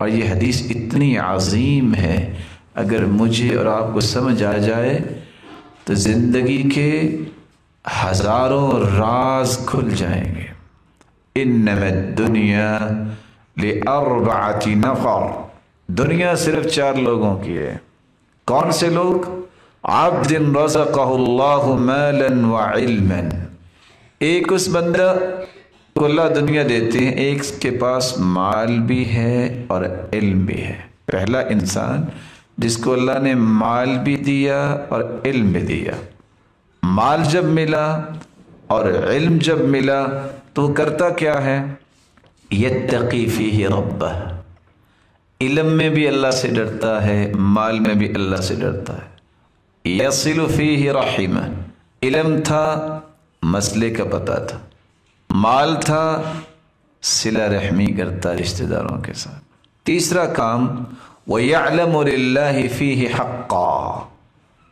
और ये हदीस इतनी अजीम है, अगर मुझे और आपको समझ आ जाए तो ज़िंदगी के हज़ारों राज खुल जाएँगे। इन दुनिया ले अरबाती नफ़र। दुनिया सिर्फ़ चार लोगों की है। कौन से लोग? आबदिन रज़क़ल्लाहुमलन व इल्मन। एक उस बंदा को अल्लाह दुनिया देते हैं, एक के पास माल भी है और इल्म भी है। पहला इंसान जिसको अल्लाह ने माल भी दिया और इल्म भी दिया। माल जब मिला और इल्म जब मिला तो करता क्या है? यकीफ़ी ही रब इल्म में भी अल्लाह से डरता है, माल में भी अल्लाह से डरता है। यसिलफ़ी ही रहीम इल्म था, मसले का पता था। माल था, सिला रहमी करता रिश्तेदारों के साथ। तीसरा काम वलम फ़ी हक्का।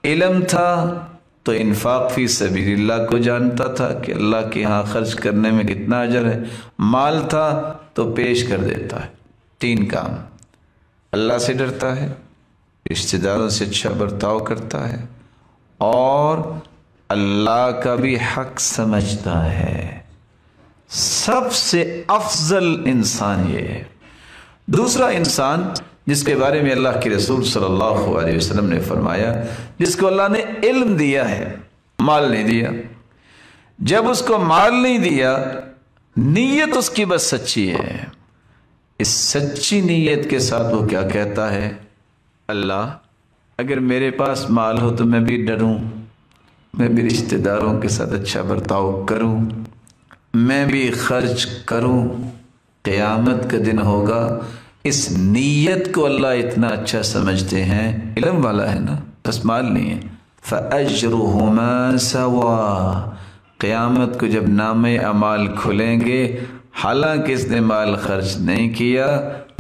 इलम था तो इन्फाक फ़ी सबील्ला को जानता था कि अल्लाह के यहाँ खर्च करने में कितना अजर है। माल था तो पेश कर देता है। तीन काम, अल्लाह से डरता है, रिश्तेदारों से अच्छा बर्ताव करता है, और अल्लाह का भी हक समझता है। सबसे अफजल इंसान ये है। दूसरा इंसान जिसके बारे में अल्लाह के रसूल सल्लल्लाहु अलैहि वसल्लम ने फरमाया, जिसको अल्लाह ने इल्म दिया है, माल नहीं दिया। जब उसको माल नहीं दिया, नीयत उसकी बस सच्ची है। इस सच्ची नीयत के साथ वो क्या कहता है? अल्लाह, अगर मेरे पास माल हो तो मैं भी डरूं, मैं भी रिश्तेदारों के साथ अच्छा बर्ताव करूँ। मैं भी खर्च करूँ, क़यामत का दिन होगा। इस नीयत को अल्लाह इतना अच्छा समझते हैं। इलम वाला है ना? बस माल नहीं है। फ़जरुहुमा सवा। क़यामत को जब नाम अमाल खुलेंगे, हालाँकि इसने माल खर्च नहीं किया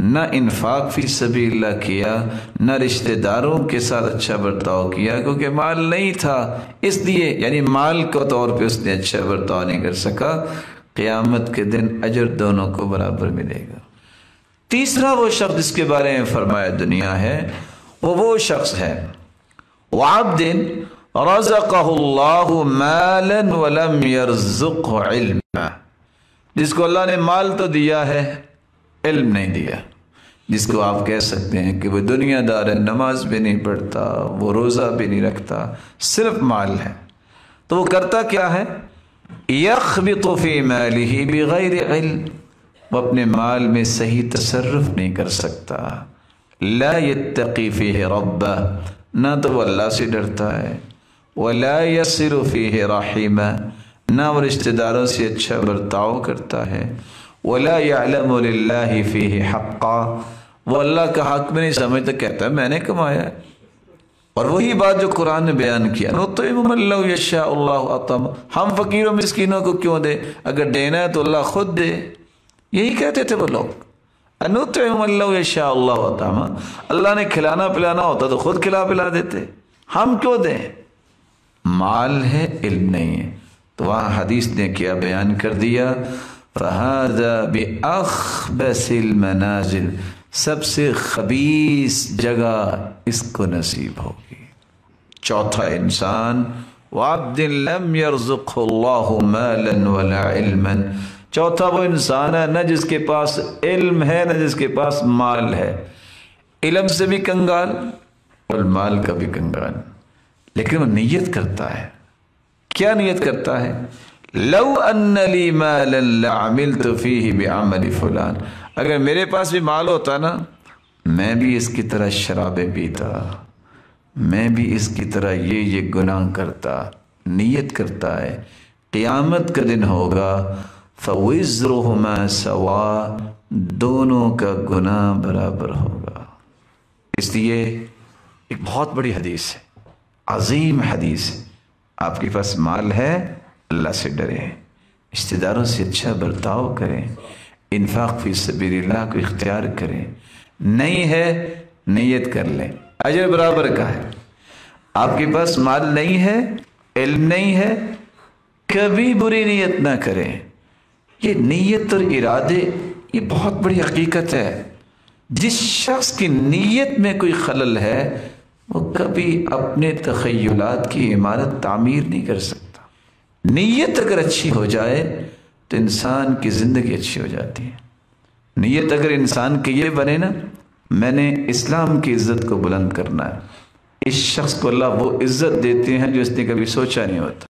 न इन्फाक फ़ी सभी किया, न रिश्तेदारों के साथ अच्छा बर्ताव किया, क्योंकि माल नहीं था। इसलिए, यानी माल के तौर पे उसने अच्छा बर्ताव नहीं कर सका। क़यामत के दिन अजर दोनों को बराबर मिलेगा। तीसरा वो शख्स जिसके बारे में फरमाया दुनिया है, वो वो शख्स है। वाबदिन रज़क़ल्लाहुमालन वलम जिसको अल्लाह ने माल तो दिया है, इल्म नहीं दिया। जिसको आप कह सकते हैं कि वो दुनियादार है, नमाज़ भी नहीं पढ़ता, वो रोज़ा भी नहीं रखता, सिर्फ़ माल है। तो वो करता क्या है? यख भी तोफ़ी माली बग़ैर इल्म। वो अपने माल में सही तसरफ नहीं कर सकता। ला यकीफ़ी है रब्बा। ना तो वह अल्लाह से डरता है। वला यसरफ़ी है राहिमा। ना वो रिश्तेदारों से अच्छा बर्ताव करता है। वला फ़ी है हक़ा वो अल्लाह का हक में नहीं समझता, कहता है, मैंने कमाया और वही बात जो कुरान ने बयान किया नो यशा हम फ़कीरों, मिसकीनों को क्यों दे? अगर देना है तो अल्लाह खुद दे। यही कहते थे वो लोग अनुतशाह अल्लाह ने खिलाना पिलाना होता तो खुद खिला पिला देते। हम क्यों दें? माल है, इल्म नहीं है। तो वहाँ हदीस ने क्या बयान कर दिया? मनाजिल सबसे खबीस जगह इसको नसीब होगी चौथा इंसान चौथा वो इंसान है न जिसके पास इल्म है न जिसके पास माल है इल्म से भी कंगाल और माल का भी कंगाल लेकिन वो नीयत करता है क्या नीयत करता है लव अन्नली मामिल तो फ़ी ही बेमली फुलान। अगर मेरे पास भी माल होता ना, मैं भी इसकी तरह शराबें पीता। मैं भी इसकी तरह ये ये गुनाह करता, नीयत करता है। क़यामत का दिन होगा फ़विज़्रमा सवा, दोनों का गुना बराबर होगा। इसलिए एक बहुत बड़ी हदीस है, अजीम हदीस है। आपके पास माल है अल्लाह से डरें। रिश्तेदारों से अच्छा बर्ताव करें। इन्फाक फ़ी सबील्ला को इख्तियार करें। नहीं है, नीयत कर लें। अजर बराबर का है। आपके पास माल नहीं है, इल्म नहीं है, कभी बुरी नीयत ना करें। ये नीयत और इरादे, ये बहुत बड़ी हकीकत है। जिस शख्स की नीयत में कोई खलल है, वो कभी अपने तखयलात की इमारत तामीर नहीं कर सकता। नीयत अगर अच्छी हो जाए तो इंसान की ज़िंदगी अच्छी हो जाती है। नीयत अगर इंसान के ये बने ना, मैंने इस्लाम की इज़्ज़त को बुलंद करना है। इस शख्स को अल्लाह वो इज़्ज़त देते हैं जो इसने कभी सोचा नहीं होता।